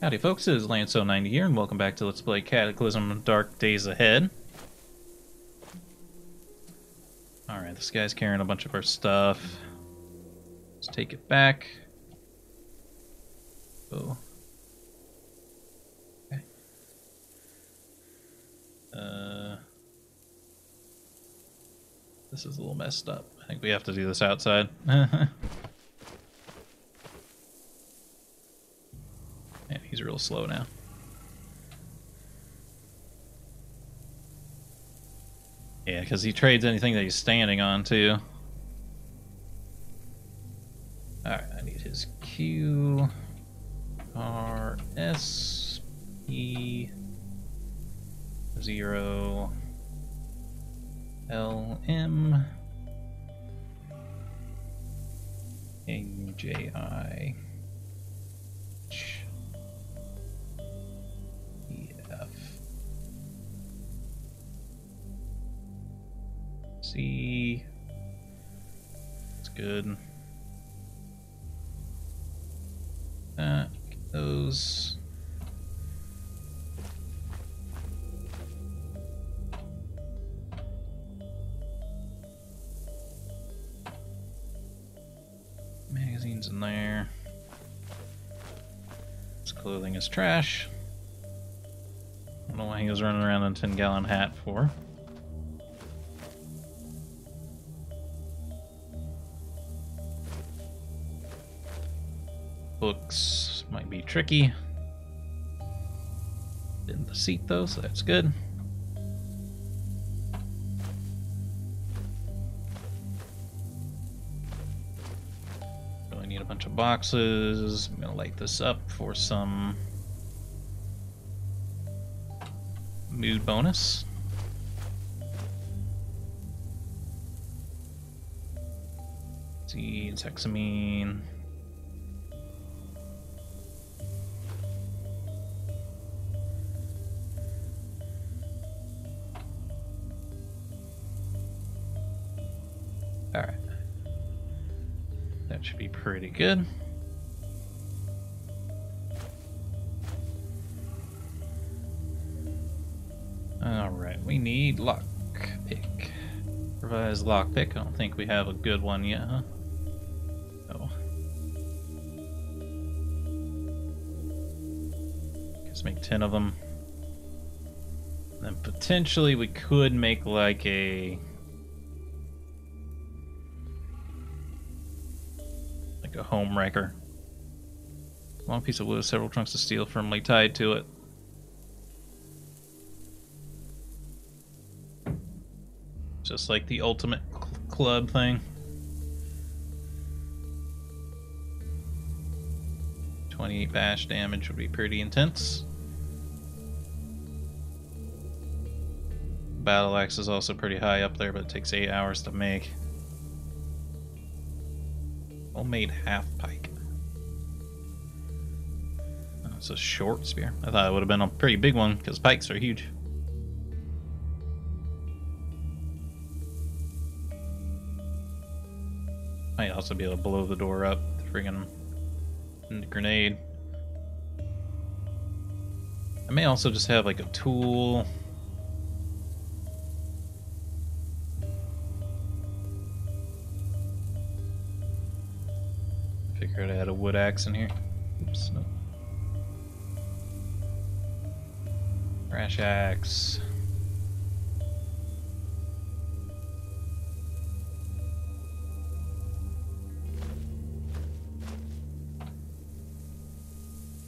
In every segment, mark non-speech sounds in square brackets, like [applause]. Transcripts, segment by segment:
Howdy folks, it is Lanceo90 here, and welcome back to Let's Play Cataclysm Dark Days Ahead. Alright, this guy's carrying a bunch of our stuff. Let's take it back. Oh. Okay. Uh... This is a little messed up. I think we have to do this outside. [laughs] Man, he's real slow now. Yeah, because he trades anything that he's standing on, too. Alright, I need his Q... R... S... E... Zero... L... M... A... J... I... see. It's good. That, those. Magazines in there. His clothing is trash. I don't know why he was running around in a 10 gallon hat for. Tricky. In the seat though, so that's good. Really need a bunch of boxes. I'm gonna light this up for some mood bonus. Seeds, hexamine. Pretty good. Alright, we need lockpick. Revised lockpick. I don't think we have a good one yet, huh? Oh. Let's make 10 of them. then potentially we could make like a home wrecker. Long piece of wood, with several trunks of steel firmly tied to it. Just like the ultimate cl club thing. 28 bash damage would be pretty intense. Battle axe is also pretty high up there, but it takes 8 hours to make. Homemade half pike. Oh, it's a short spear. I thought it would have been a pretty big one because pikes are huge. Might also be able to blow the door up with friggin' grenade. I may also just have like a tool wood axe in here. Oops, no. Crash axe.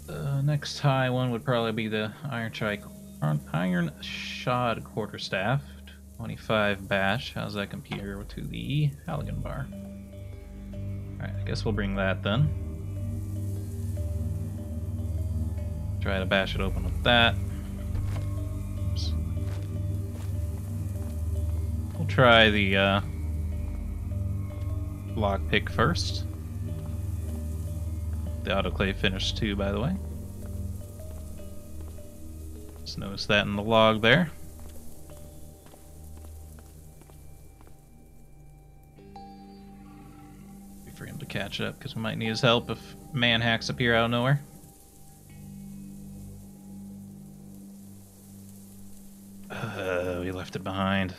The next high one would probably be the iron trike iron shod quarterstaff. 25 bash. How's that compare to the Halligan bar? Alright, I guess we'll bring that then. Try to bash it open with that. Oops. We'll try the uh, lockpick first. The autoclave finished too, by the way. Just notice that in the log there. For him to catch up because we might need his help if man hacks appear out of nowhere. Left it behind.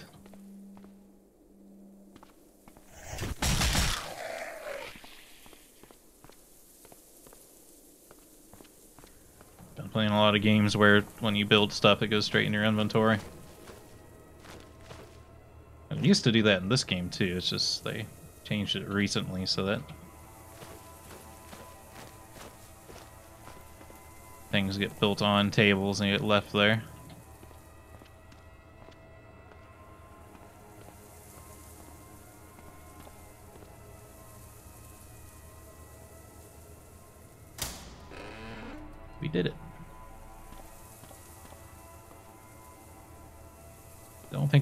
Been playing a lot of games where when you build stuff, it goes straight in your inventory. I used to do that in this game too. It's just they changed it recently so that things get built on tables and get left there.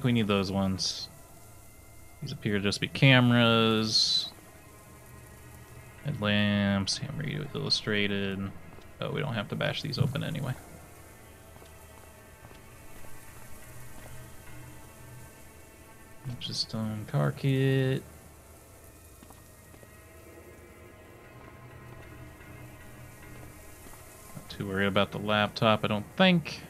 Think we need those ones. These appear to just be cameras. Headlamps, ham radio illustrated. Oh, we don't have to bash these open anyway. Just um, car kit. Not too worried about the laptop, I don't think.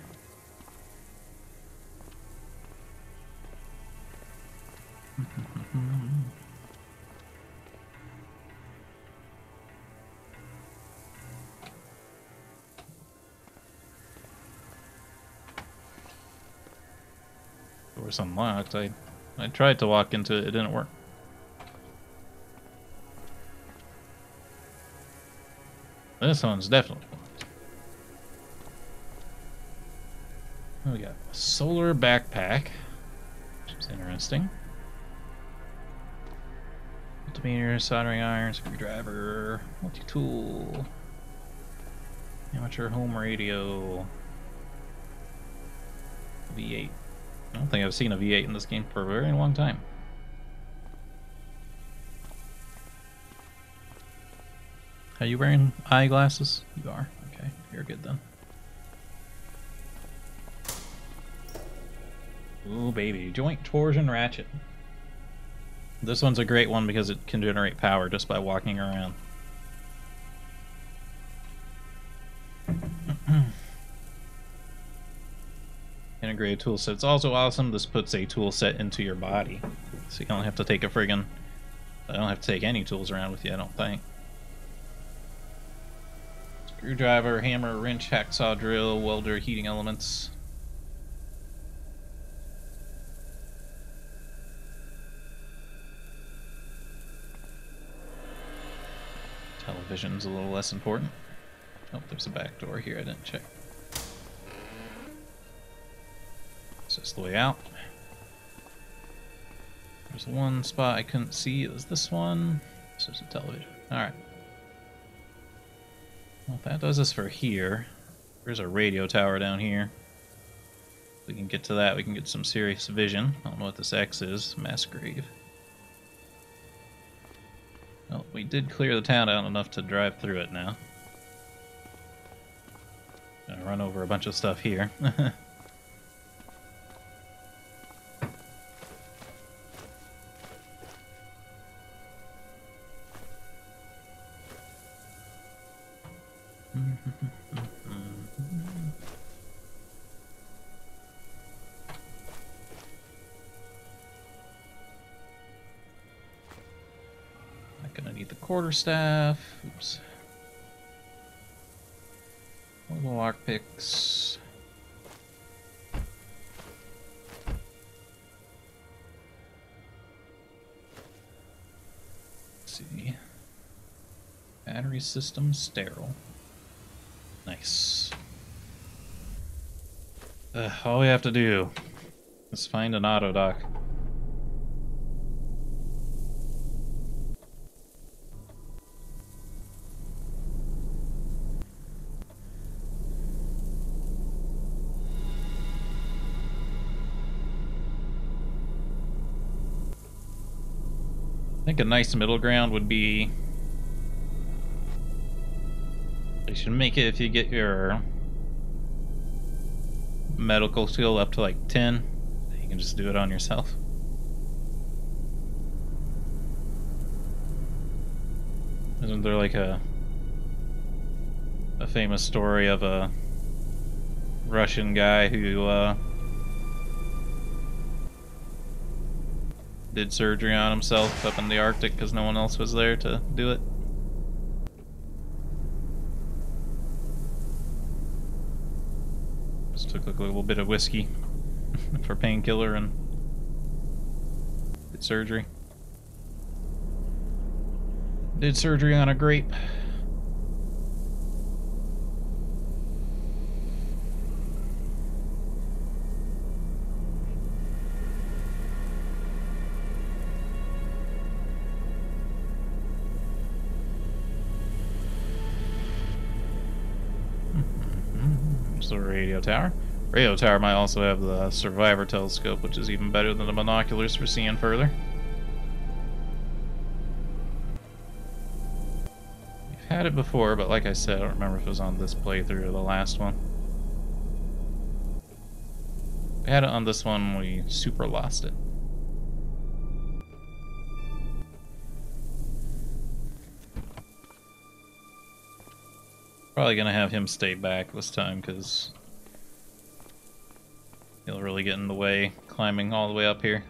Door's unlocked. I I tried to walk into it, it didn't work. This one's definitely locked. We got a solar backpack, which is interesting. Multimeter, soldering iron, screwdriver, multi-tool, amateur home radio, V8. I don't think I've seen a V8 in this game for a very long time. Are you wearing eyeglasses? You are. Okay, you're good then. Ooh, baby. Joint torsion ratchet. This one's a great one because it can generate power just by walking around. [laughs] Integrated tool set. It's also awesome. This puts a tool set into your body. So you don't have to take a friggin' I don't have to take any tools around with you, I don't think. Screwdriver, hammer, wrench, hacksaw drill, welder, heating elements. Television's a little less important. Oh, there's a back door here I didn't check. Is this the way out? There's one spot I couldn't see. It was this one. This is a television. Alright. Well, that does us for here, there's a radio tower down here. If we can get to that, we can get some serious vision. I don't know what this X is. Mass grave. Well, we did clear the town out enough to drive through it now. Gonna run over a bunch of stuff here. [laughs] quarterstaff. Oops. The lock picks. See. Battery system sterile. Nice. Uh, all we have to do is find an autodoc. Think a nice middle ground would be you should make it if you get your medical skill up to like 10, you can just do it on yourself. Isn't there like a a famous story of a Russian guy who uh, did surgery on himself up in the Arctic because no one else was there to do it. Just took like a little bit of whiskey [laughs] for painkiller and did surgery. Did surgery on a grape. Radio tower. Radio tower might also have the survivor telescope, which is even better than the binoculars for seeing further. We've had it before, but like I said, I don't remember if it was on this playthrough or the last one. We had it on this one, we super lost it. Probably gonna have him stay back this time because he'll really get in the way climbing all the way up here.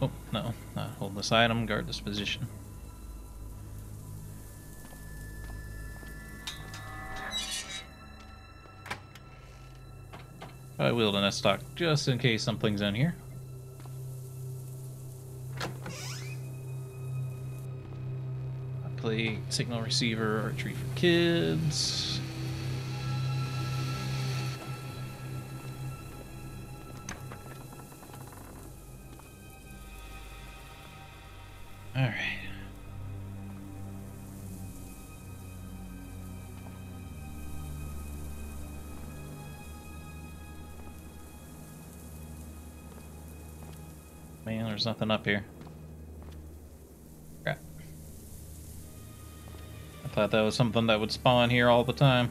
Oh, no, hold this item, guard this position. I wield an S-stock just in case something's in here. Play signal receiver archery for kids. All right. Man, there's nothing up here. Thought that was something that would spawn here all the time.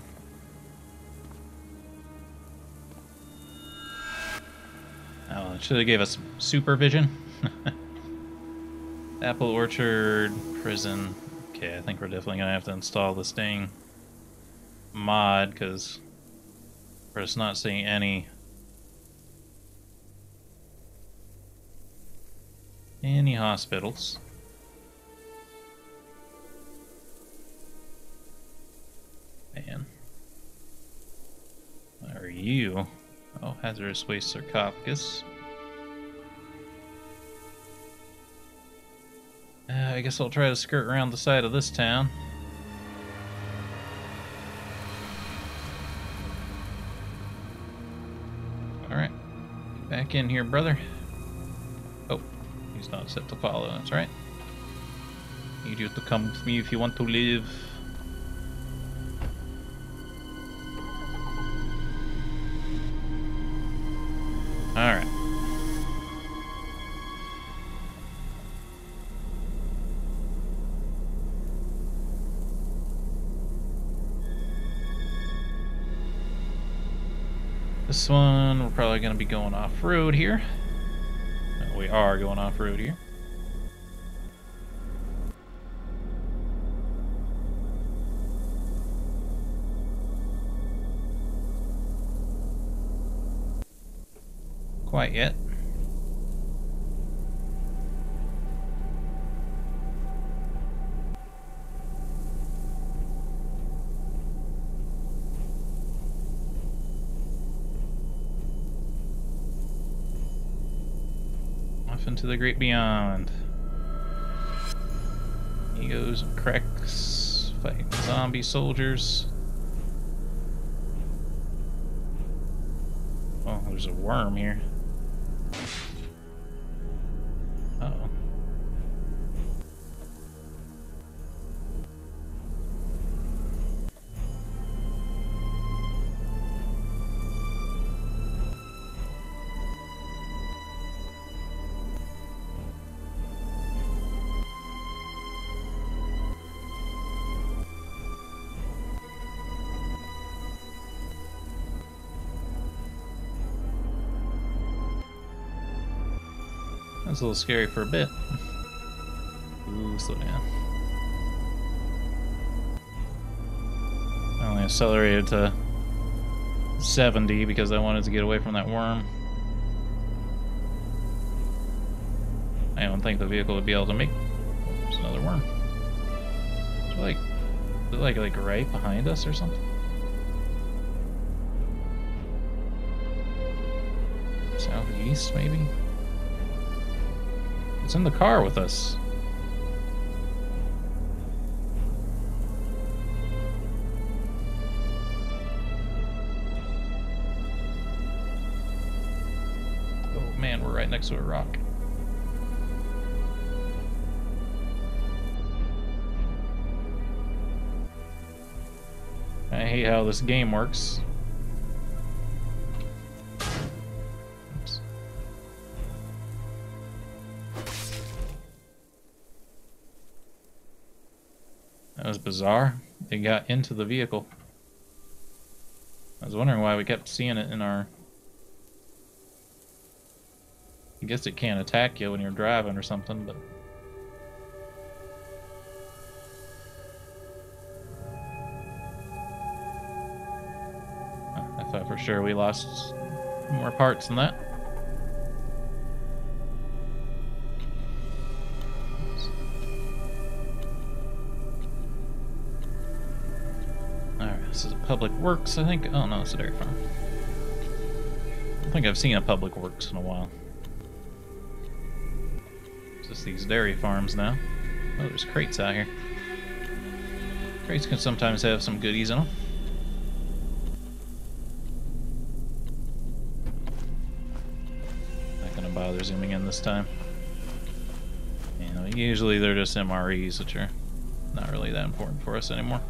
Oh, it should have gave us supervision. [laughs] Apple Orchard Prison. Okay, I think we're definitely gonna have to install this dang mod because we're just not seeing any any hospitals. Man. Are you? Oh, hazardous waste sarcophagus. Uh, I guess I'll try to skirt around the side of this town. Alright. Back in here, brother. Oh, he's not set to follow, that's right. You to come with me if you want to live. This one, we're probably going to be going off-road here. We are going off-road here. quite yet. Into the great beyond. He goes Krex fighting zombie soldiers. Oh, there's a worm here. A little scary for a bit. Ooh, slow down. I only accelerated to 70 because I wanted to get away from that worm. I don't think the vehicle would be able to make. There's another worm. It's like, is like like right behind us or something? Southeast, maybe. It's in the car with us. Oh man, we're right next to a rock. I hate how this game works. Bizarre. It got into the vehicle. I was wondering why we kept seeing it in our... I guess it can't attack you when you're driving or something, but... I thought for sure we lost more parts than that. Public Works, I think. Oh no, it's a dairy farm. I think I've seen a Public Works in a while. Just these dairy farms now. Oh, there's crates out here. Crates can sometimes have some goodies in them. Not gonna bother zooming in this time. You know, usually they're just MREs, which are not really that important for us anymore.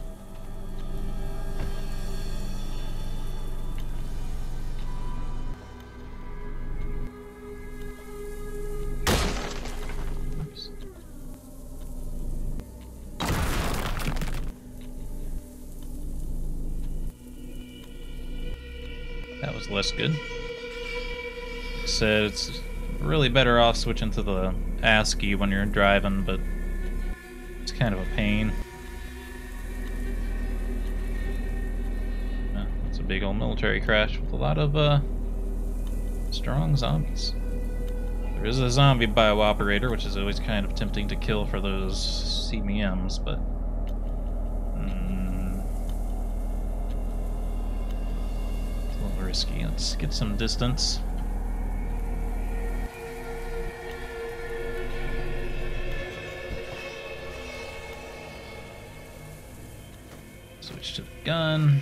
Was less good. Said it's really better off switching to the ASCII when you're driving, but it's kind of a pain. Uh, It's a big old military crash with a lot of uh, strong zombies. There is a zombie bio operator, which is always kind of tempting to kill for those CBMs, but. mm, it's a little risky. Let's get some distance. Switch to the gun.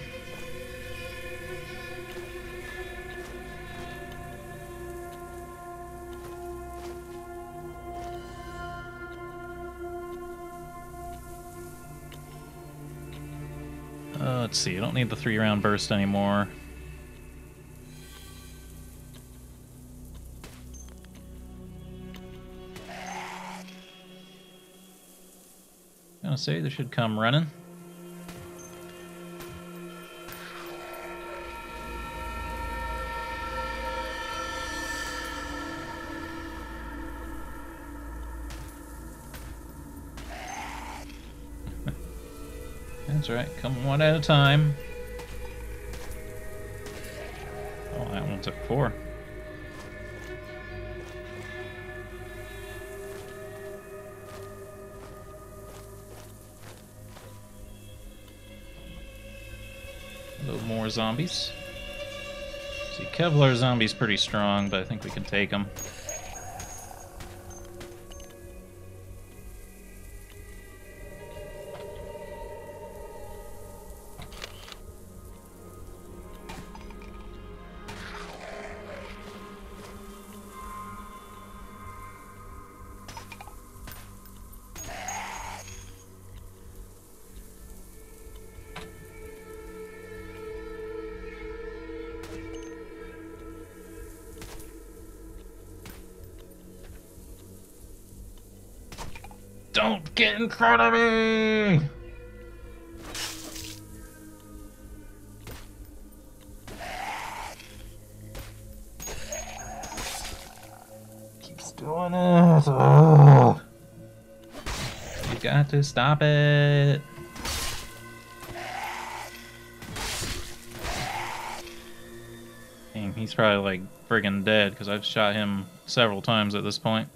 Uh, let's see, I don't need the three round burst anymore. Say they should come running. That's right, come one at a time. Oh, that one took four. Zombies. See, Kevlar zombie's pretty strong, but I think we can take him. Don't get in front of me! Keeps doing it. Ugh. You got to stop it. And he's probably like friggin' dead because I've shot him several times at this point.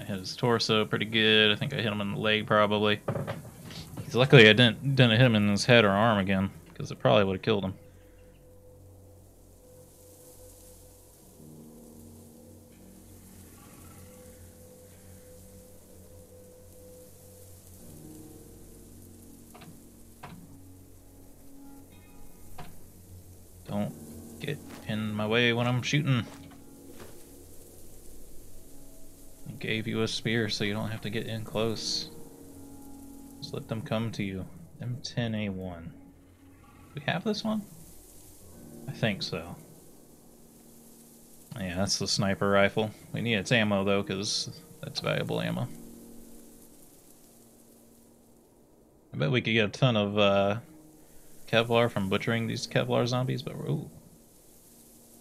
I hit his torso pretty good. I think I hit him in the leg probably. Luckily I didn't didn't hit him in his head or arm again because it probably would have killed him. Don't get in my way when I'm shooting. I gave you a spear so you don't have to get in close. Just let them come to you. M10A1. We have this one? I think so. Yeah, that's the sniper rifle. We need its ammo though, because that's valuable ammo. I bet we could get a ton of uh, Kevlar from butchering these Kevlar zombies, but ooh.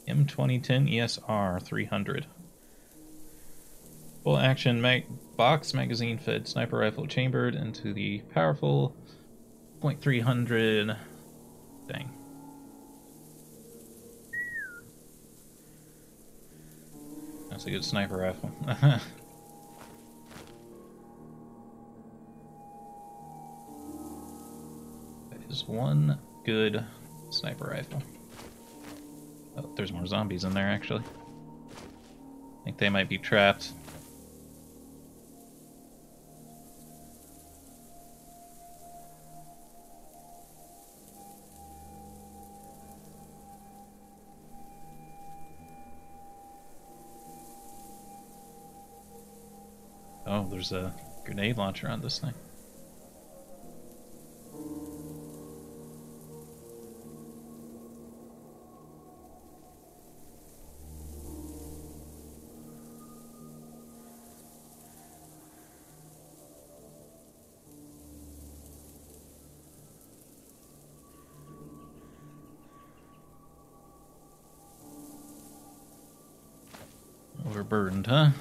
M2010 ESR 300. Full action mag box magazine fed sniper rifle chambered into the powerful .300 thing. That's a good sniper rifle. [laughs] that is one good sniper rifle. Oh, there's more zombies in there actually. I think they might be trapped. There's a grenade launcher on this thing. Overburdened, huh?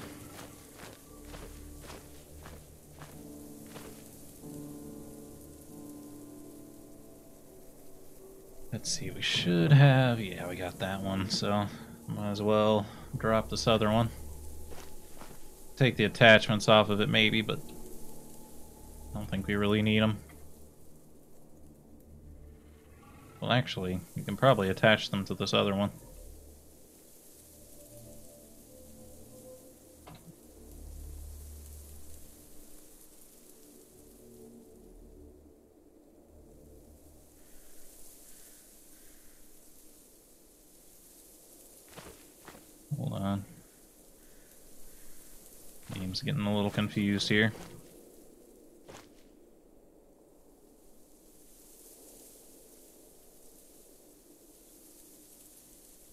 Let's see, we should have... Yeah, we got that one, so might as well drop this other one. Take the attachments off of it maybe, but I don't think we really need them. Well, actually, you can probably attach them to this other one. Getting a little confused here.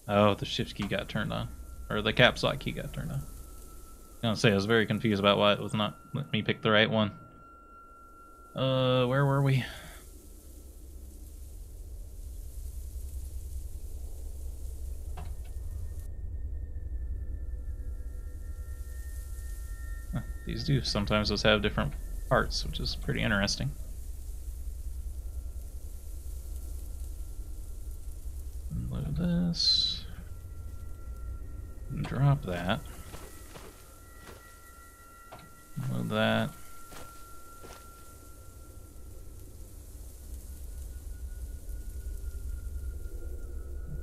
Oh, the shift key got turned on. Or the caps lock key got turned on. I was say I was very confused about why it was not letting me pick the right one. Uh, where were we? These do sometimes just have different parts, which is pretty interesting. Load this. Drop that. Load that.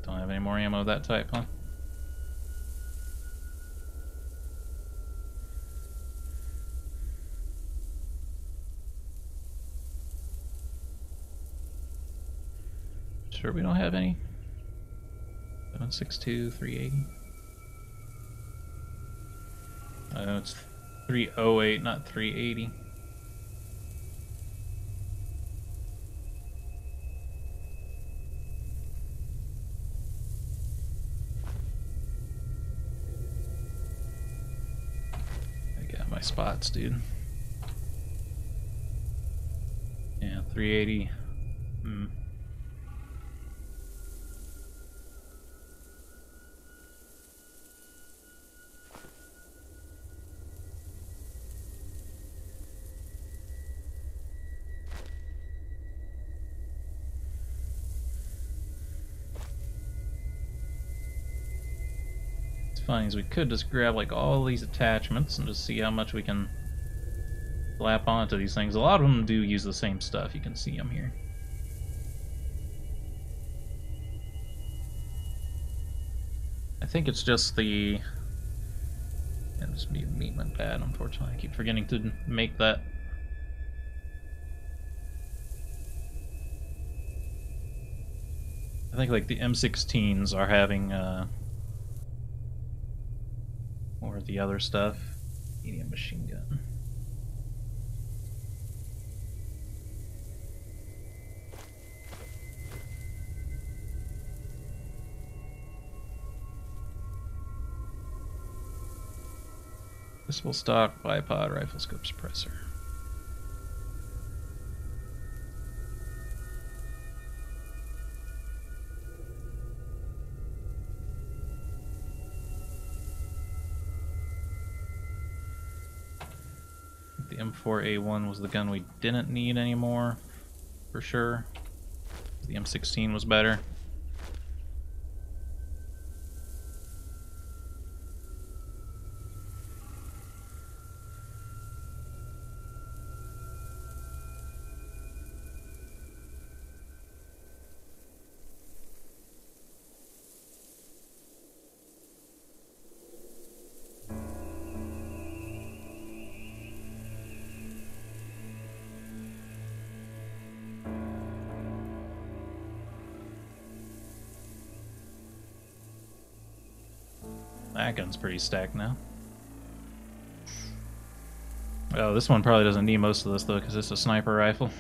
Don't have any more ammo of that type, huh? Sure we don't have any? 762, 380. Uh, oh, it's 308, not 380. I got my spots, dude. Yeah, 380. Funny is we could just grab like all these attachments and just see how much we can slap onto these things. A lot of them do use the same stuff. You can see them here. I think it's just the... Yeah, this movement pad, unfortunately. I keep forgetting to make that. I think like the M16s are having uh, the other stuff. Medium machine gun. This will stock bipod rifle scope suppressor. M4A1 was the gun we didn't need anymore, for sure. The M16 was better. That gun's pretty stacked now. Oh, this one probably doesn't need most of this though, because it's a sniper rifle.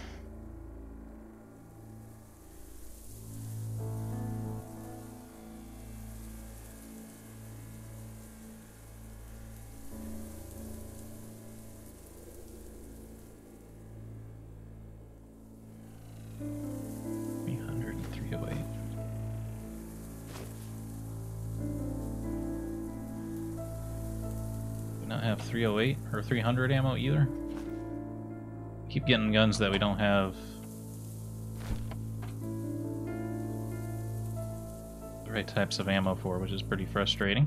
308 300 ammo either. Keep getting guns that we don't have the right types of ammo for, which is pretty frustrating.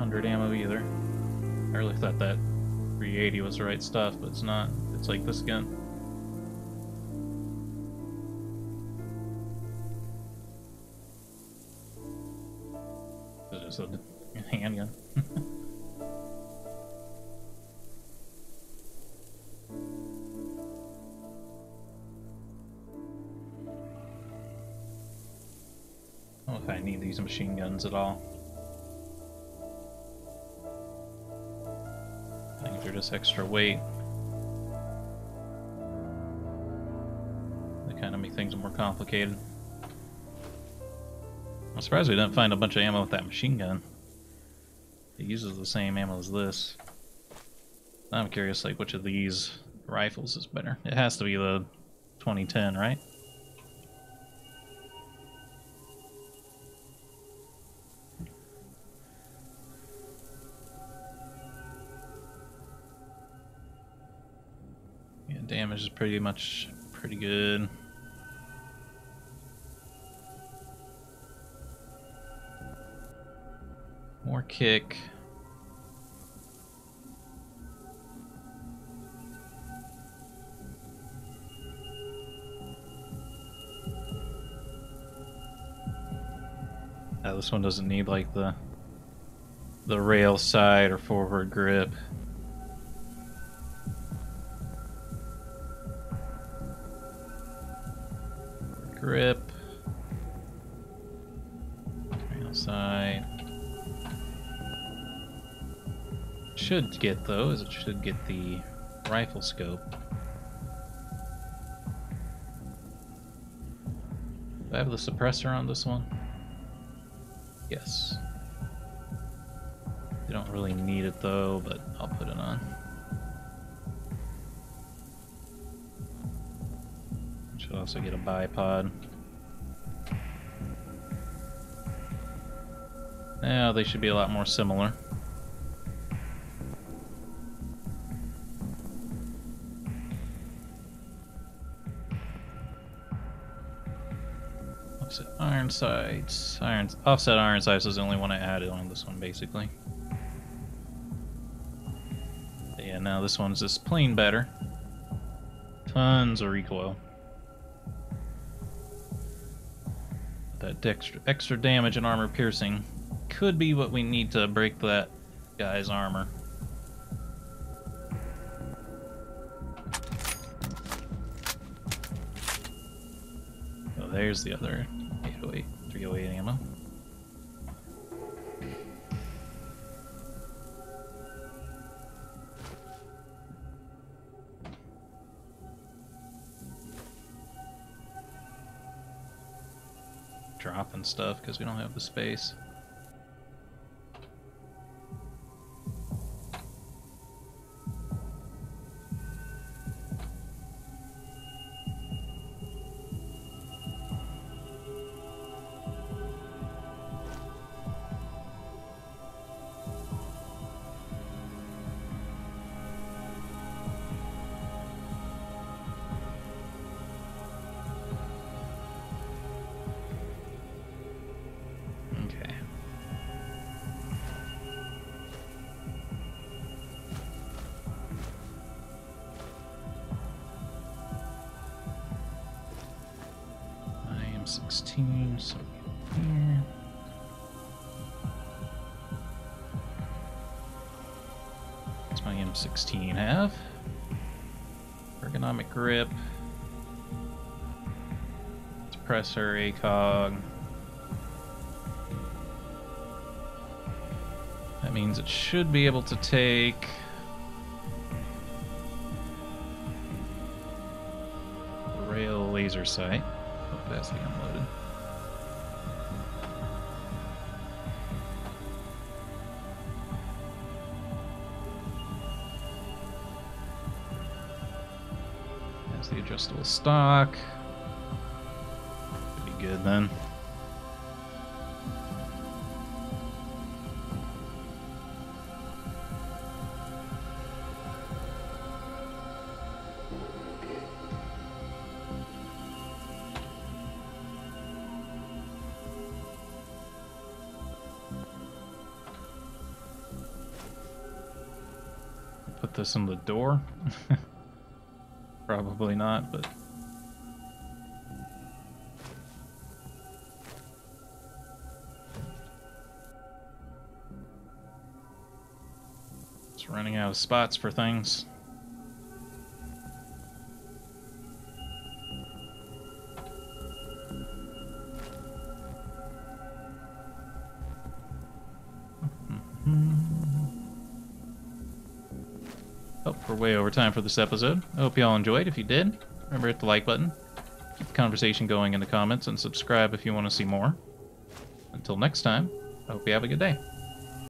Ammo either. I really thought that 380 was the right stuff, but it's not. It's like this gun. It's just a [laughs] handgun. [laughs] I don't know if I need these machine guns at all. They're just extra weight. They kind of make things more complicated. I'm surprised we didn't find a bunch of ammo with that machine gun. It uses the same ammo as this. I'm curious, like, which of these rifles is better. It has to be the 2010, right? Damage is pretty much pretty good. More kick. Yeah, this one doesn't need like the the rail side or forward grip. grip. Trail side. Should get though, it should get the rifle scope. Do I have the suppressor on this one? Yes. You don't really need it though, but I'll put it on. Also get a bipod. Yeah, they should be a lot more similar. Offset iron sights. Iron offset iron sights is the only one I added on this one basically. But yeah, now this one's just plain better. Tons of recoil. That extra, extra damage and armor piercing could be what we need to break that guy's armor. Oh, there's the other 808, 308 ammo. Stuff because we don't have the space. 16, so here. What's my M16 have? Ergonomic grip. Suppressor, ACOG. That means it should be able to take. Rail laser sight. That's the unloaded. That's the adjustable stock. Pretty good then. This in the door? [laughs] Probably not, but. It's running out of spots for things. Way over time for this episode. I hope y'all enjoyed. If you did, remember hit the like button. Keep the conversation going in the comments and subscribe if you want to see more. Until next time, I hope you have a good day.